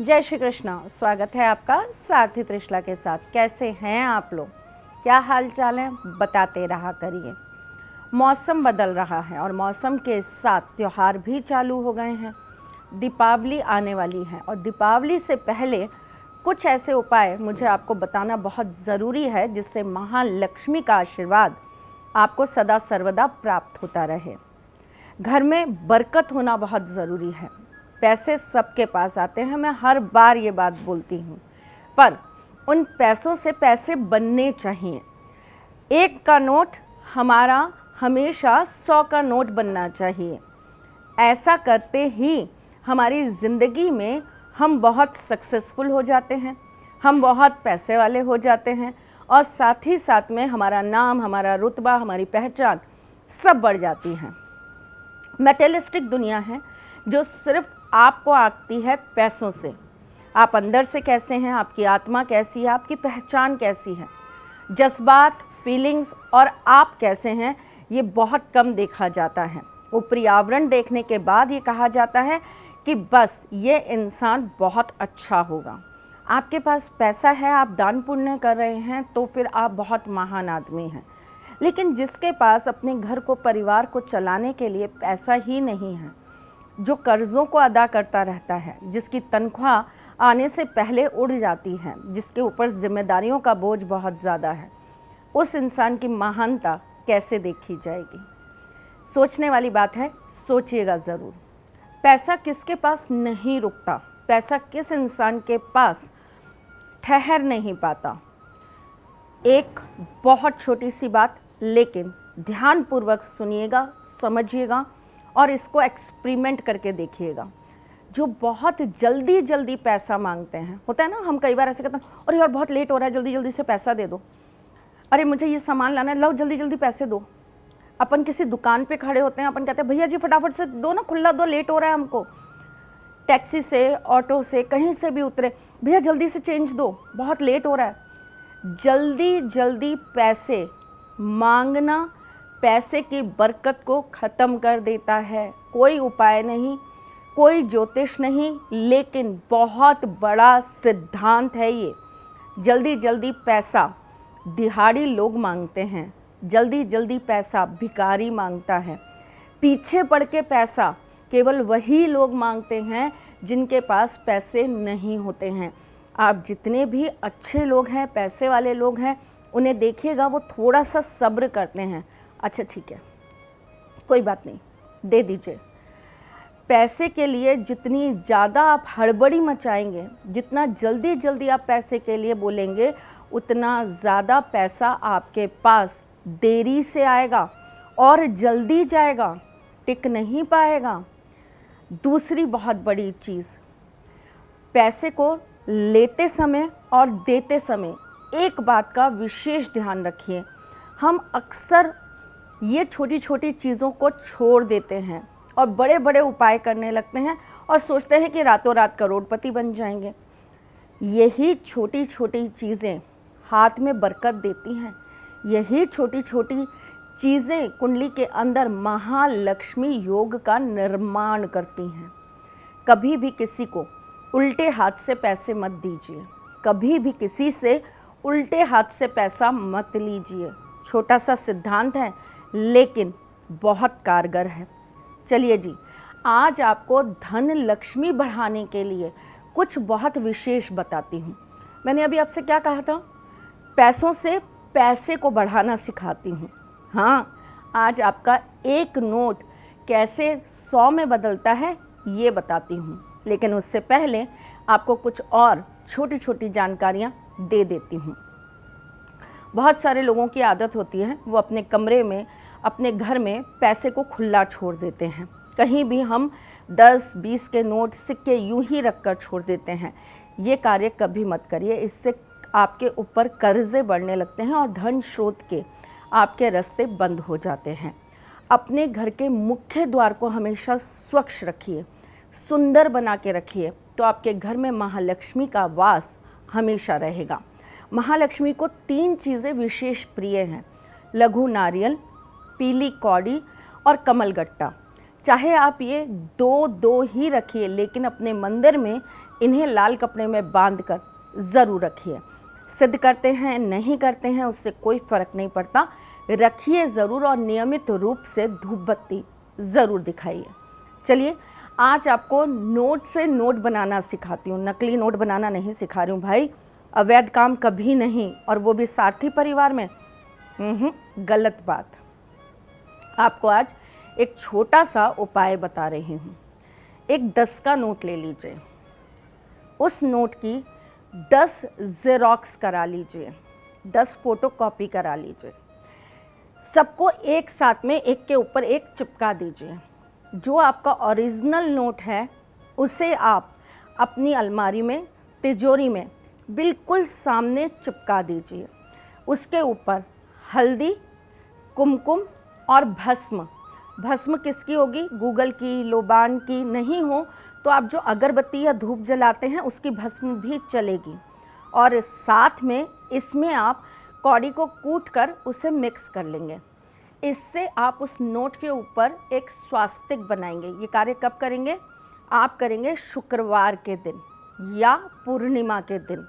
जय श्री कृष्णा। स्वागत है आपका सारथी त्रिशला के साथ। कैसे हैं आप लोग? क्या हाल चाल है? बताते रहा करिए। मौसम बदल रहा है और मौसम के साथ त्यौहार भी चालू हो गए हैं। दीपावली आने वाली है और दीपावली से पहले कुछ ऐसे उपाय मुझे आपको बताना बहुत ज़रूरी है, जिससे महालक्ष्मी का आशीर्वाद आपको सदा सर्वदा प्राप्त होता रहे। घर में बरकत होना बहुत ज़रूरी है। पैसे सबके पास आते हैं, मैं हर बार ये बात बोलती हूँ। पर उन पैसों से पैसे बनने चाहिए। एक का नोट हमारा हमेशा सौ का नोट बनना चाहिए। ऐसा करते ही हमारी ज़िंदगी में हम बहुत सक्सेसफुल हो जाते हैं, हम बहुत पैसे वाले हो जाते हैं और साथ ही साथ में हमारा नाम, हमारा रुतबा, हमारी पहचान सब बढ़ जाती हैं। मेटेलिस्टिक दुनिया है जो सिर्फ़ आपको आती है पैसों से। आप अंदर से कैसे हैं? आपकी आत्मा कैसी है? आपकी पहचान कैसी है? जज्बात फीलिंग्स और आप कैसे हैं, ये बहुत कम देखा जाता है। ऊपरी आवरण देखने के बाद ये कहा जाता है कि बस, ये इंसान बहुत अच्छा होगा। आपके पास पैसा है, आप दान पुण्य कर रहे हैं तो फिर आप बहुत महान आदमी हैं। लेकिन जिसके पास अपने घर को, परिवार को चलाने के लिए पैसा ही नहीं है जो कर्ज़ों को अदा करता रहता है, जिसकी तनख्वाह आने से पहले उड़ जाती है, जिसके ऊपर जिम्मेदारियों का बोझ बहुत ज़्यादा है। उस इंसान की महानता कैसे देखी जाएगी? सोचने वाली बात है, सोचिएगा ज़रूर। पैसा किसके पास नहीं रुकता? पैसा किस इंसान के पास ठहर नहीं पाता? एक बहुत छोटी सी बात, लेकिन ध्यानपूर्वक सुनिएगा, समझिएगा और इसको एक्सपेरिमेंट करके देखिएगा। जो बहुत जल्दी जल्दी पैसा मांगते हैं, होता है ना, हम कई बार ऐसे कहते हैं, अरे यार, बहुत लेट हो रहा है, जल्दी जल्दी से पैसा दे दो। अरे, मुझे ये सामान लाना है लो जल्दी जल्दी पैसे दो। अपन किसी दुकान पे खड़े होते हैं, अपन कहते हैं, भैया जी, फटाफट से दो ना, खुला दो लेट हो रहा है हमको। टैक्सी से, ऑटो से, कहीं से भी उतरे, भैया, जल्दी से चेंज दो, बहुत लेट हो रहा है। जल्दी जल्दी पैसे मांगना पैसे की बरकत को ख़त्म कर देता है। कोई उपाय नहीं, कोई ज्योतिष नहीं, लेकिन बहुत बड़ा सिद्धांत है ये। जल्दी जल्दी पैसा। दिहाड़ी लोग मांगते हैं। जल्दी जल्दी पैसा। भिकारी माँगता है। पीछे पड़ के पैसा। केवल वही लोग मांगते हैं जिनके पास पैसे नहीं होते हैं। आप जितने भी अच्छे लोग हैं, पैसे वाले लोग हैं, उन्हें देखिएगा वो थोड़ा सा सब्र करते हैं। अच्छा ठीक है। कोई बात नहीं, दे दीजिए। पैसे के लिए जितनी ज़्यादा आप हड़बड़ी मचाएँगे, जितना जल्दी जल्दी आप पैसे के लिए बोलेंगे, उतना ज़्यादा पैसा आपके पास देरी से आएगा और जल्दी जाएगा, टिक नहीं पाएगा। दूसरी बहुत बड़ी चीज़, पैसे को लेते समय और देते समय एक बात का विशेष ध्यान रखिए। हम अक्सर ये छोटी छोटी चीज़ों को छोड़ देते हैं और बड़े बड़े उपाय करने लगते हैं और सोचते हैं कि रातों रात करोड़पति बन जाएँगे। यही छोटी छोटी चीज़ें हाथ में बरकत देती हैं। यही छोटी छोटी चीज़ें कुंडली के अंदर महालक्ष्मी योग का निर्माण करती हैं। कभी भी किसी को उल्टे हाथ से पैसे मत दीजिए। कभी भी किसी से उल्टे हाथ से पैसा मत लीजिए। छोटा सा सिद्धांत है लेकिन बहुत कारगर है। चलिए जी, आज आपको धन लक्ष्मी बढ़ाने के लिए कुछ बहुत विशेष बताती हूँ। मैंने अभी आपसे क्या कहा था? पैसों से पैसे को बढ़ाना सिखाती हूँ। हाँ आज आपका एक नोट कैसे सौ में बदलता है ये बताती हूँ। लेकिन उससे पहले आपको कुछ और छोटी छोटी जानकारियाँ दे देती हूँ। बहुत सारे लोगों की आदत होती है, वो अपने कमरे में अपने घर में पैसे को खुला छोड़ देते हैं। कहीं भी हम 10-20 के नोट सिक्के यूँ ही रख कर छोड़ देते हैं। ये कार्य कभी मत करिए, इससे आपके ऊपर कर्जे बढ़ने लगते हैं और धन स्रोत के आपके रास्ते बंद हो जाते हैं। अपने घर के मुख्य द्वार को हमेशा स्वच्छ रखिए, सुंदर बना के रखिए तो आपके घर में महालक्ष्मी का वास हमेशा रहेगा। महालक्ष्मी को तीन चीज़ें विशेष प्रिय हैं, लघु नारियल पीली कौड़ी और कमलगट्टा चाहे आप ये दो दो ही रखिए, लेकिन अपने मंदिर में इन्हें लाल कपड़े में बाँध कर ज़रूर रखिए। सिद्ध करते हैं, नहीं करते हैं, उससे कोई फ़र्क नहीं पड़ता। रखिए ज़रूर और नियमित रूप से धूप बत्ती ज़रूर दिखाइए। चलिए, आज आपको नोट से नोट बनाना सिखाती हूँ। नकली नोट बनाना नहीं सिखा रही हूँ भाई। अवैध काम कभी नहीं, और वो भी सारथी परिवार में। गलत बात। आपको आज एक छोटा सा उपाय बता रही हूँ। एक दस का नोट ले लीजिए। उस नोट की दस जेरोक्स करा लीजिए। दस फ़ोटो कॉपी करा लीजिए। सबको एक साथ में एक के ऊपर एक चिपका दीजिए। जो आपका ओरिजिनल नोट है, उसे आप अपनी अलमारी में, तिजोरी में बिल्कुल सामने चिपका दीजिए। उसके ऊपर हल्दी, कुमकुम और भस्म। भस्म किसकी होगी? गूगल की, लोबान की नहीं हो तो आप जो अगरबत्ती या धूप जलाते हैं, उसकी भस्म भी चलेगी। और साथ में, इसमें आप कौड़ी को कूट कर उसे मिक्स कर लेंगे। इससे आप उस नोट के ऊपर एक स्वास्तिक बनाएँगे। ये कार्य कब करेंगे? आप करेंगे शुक्रवार के दिन या पूर्णिमा के दिन।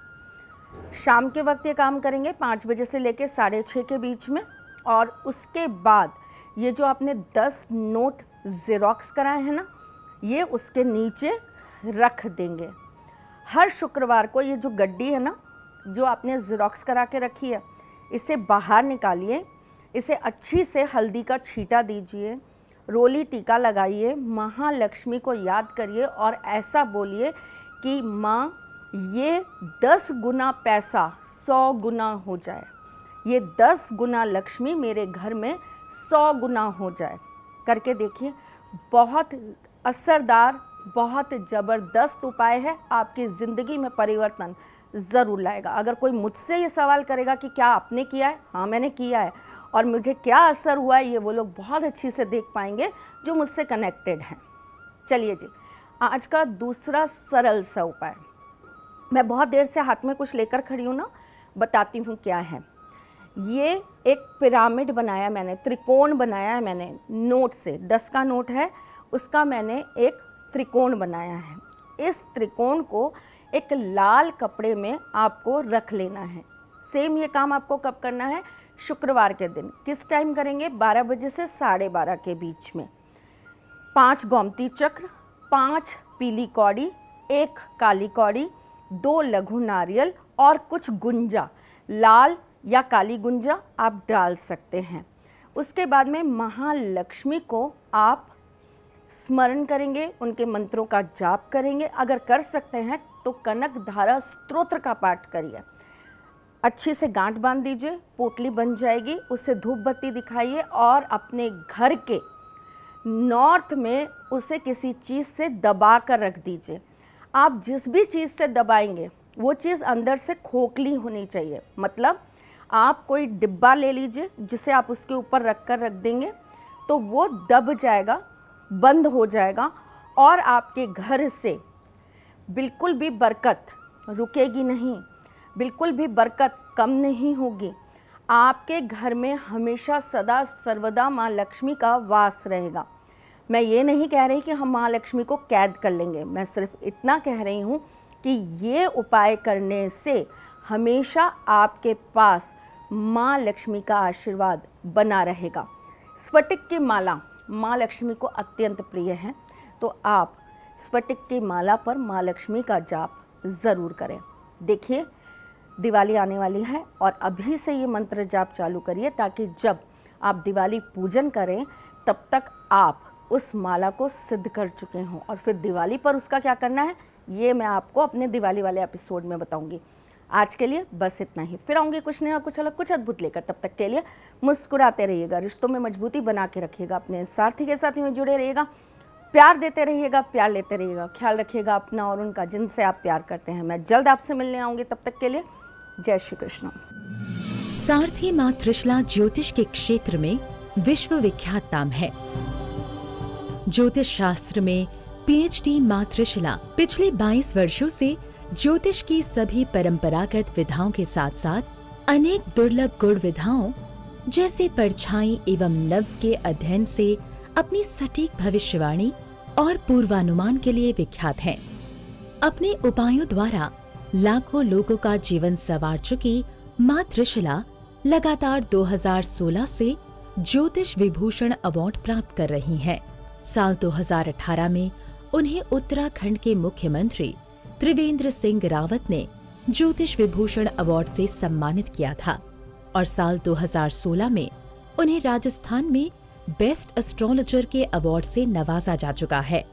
शाम के वक्त ये काम करेंगे, पाँच बजे से लेकर साढ़े छः के बीच में और उसके बाद ये जो आपने दस नोट ज़ेरॉक्स कराए हैं ना, ये उसके नीचे रख देंगे। हर शुक्रवार को ये जो गड्डी है ना, जो आपने ज़ेरॉक्स करा के रखी है, इसे बाहर निकालिए, इसे अच्छी से हल्दी का छीटा दीजिए, रोली टीका लगाइए, महालक्ष्मी को याद करिए और ऐसा बोलिए कि माँ, ये दस गुना पैसा सौ गुना हो जाए। ये दस गुना लक्ष्मी मेरे घर में सौ गुना हो जाए। करके देखिए, बहुत असरदार, बहुत ज़बरदस्त उपाय है। आपकी ज़िंदगी में परिवर्तन ज़रूर लाएगा। अगर कोई मुझसे ये सवाल करेगा कि क्या आपने किया है? हाँ मैंने किया है। और मुझे क्या असर हुआ है, ये वो लोग बहुत अच्छी से देख पाएँगे जो मुझसे कनेक्टेड हैं। चलिए जी, आज का दूसरा सरल सा उपाय। मैं बहुत देर से हाथ में कुछ लेकर खड़ी हूँ ना, बताती हूँ क्या है। ये एक पिरामिड बनाया मैंने, त्रिकोण बनाया है मैंने, नोट से, दस का नोट है, उसका मैंने एक त्रिकोण बनाया है। इस त्रिकोण को एक लाल कपड़े में आपको रख लेना है। सेम ये काम आपको कब करना है? शुक्रवार के दिन। किस टाइम करेंगे? 12 बजे से साढ़े बारह के बीच में। पाँच गोमती चक्र, पाँच पीली कौड़ी, एक काली कौड़ी, दो लघु नारियल और कुछ गुंजा। लाल या काली गुंजा आप डाल सकते हैं। उसके बाद में महालक्ष्मी को आप स्मरण करेंगे, उनके मंत्रों का जाप करेंगे। अगर कर सकते हैं तो कनक धारा स्त्रोत्र का पाठ करिए। अच्छे से गांठ बाँध दीजिए, पोटली बन जाएगी, उसे धूप बत्ती दिखाइए और अपने घर के नॉर्थ में उसे किसी चीज़ से दबा कर रख दीजिए। आप जिस भी चीज़ से दबाएँगे, वो चीज़ अंदर से खोखली होनी चाहिए। मतलब आप कोई डिब्बा ले लीजिए, जिसे आप उसके ऊपर रख कर रख देंगे तो वो दब जाएगा, बंद हो जाएगा, और आपके घर से बिल्कुल भी बरकत रुकेगी नहीं, बिल्कुल भी बरकत कम नहीं होगी। आपके घर में हमेशा सदा सर्वदा माँ लक्ष्मी का वास रहेगा। मैं ये नहीं कह रही कि हम माँ लक्ष्मी को कैद कर लेंगे, मैं सिर्फ़ इतना कह रही हूँ कि ये उपाय करने से हमेशा आपके पास माँ लक्ष्मी का आशीर्वाद बना रहेगा। स्फटिक की माला, माँ लक्ष्मी को अत्यंत प्रिय है तो आप स्फटिक की माला पर माँ लक्ष्मी का जाप ज़रूर करें। देखिए, दिवाली आने वाली है और अभी से ये मंत्र जाप चालू करिए ताकि जब आप दिवाली पूजन करें, तब तक आप उस माला को सिद्ध कर चुके हों। और फिर दिवाली पर उसका क्या करना है, ये मैं आपको अपने दिवाली वाले एपिसोड में बताऊँगी। आज के लिए बस इतना ही। फिर आऊँगी कुछ नया, कुछ अलग, कुछ अद्भुत लेकर। तब तक के लिए मुस्कुराते रहिएगा, रिश्तों में मजबूती बना के रखिएगा, अपने सारथी के साथ में जुड़े रहिएगा, प्यार देते रहिएगा, प्यार लेते रहिएगा, ख्याल रखिएगा अपना और उनका, जिनसे आप प्यार करते हैं। मैं जल्द आपसे मिलने आऊँगी, तब तक के लिए जय श्री कृष्ण। सारथी माँ त्रिशला ज्योतिष के क्षेत्र में विश्व विख्यात नाम है। ज्योतिष शास्त्र में पीएचडी माँ त्रिशला पिछले 22 वर्षों से ज्योतिष की सभी परंपरागत विधाओं के साथ साथ अनेक दुर्लभ गुण विधाओं, जैसे परछाई एवं नव्स के अध्ययन से अपनी सटीक भविष्यवाणी और पूर्वानुमान के लिए विख्यात हैं। अपने उपायों द्वारा लाखों लोगों का जीवन संवार चुकी माँ त्रिशला लगातार 2016 से ज्योतिष विभूषण अवार्ड प्राप्त कर रही हैं। साल 2018 में उन्हें उत्तराखंड के मुख्यमंत्री त्रिवेंद्र सिंह रावत ने ज्योतिष विभूषण अवार्ड से सम्मानित किया था और साल 2016 में उन्हें राजस्थान में बेस्ट एस्ट्रोलॉजर के अवार्ड से नवाजा जा चुका है।